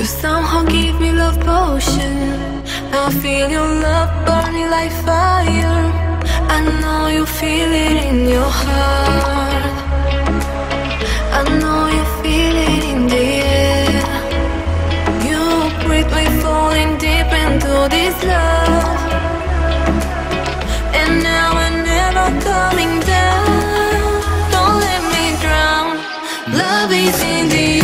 You somehow gave me love potion. I feel your love burning like fire. I know you feel it in your heart. I know you feel it in the air. You breathe me falling deep into this love. And now I'm never coming down. Don't let me drown. Love is in the air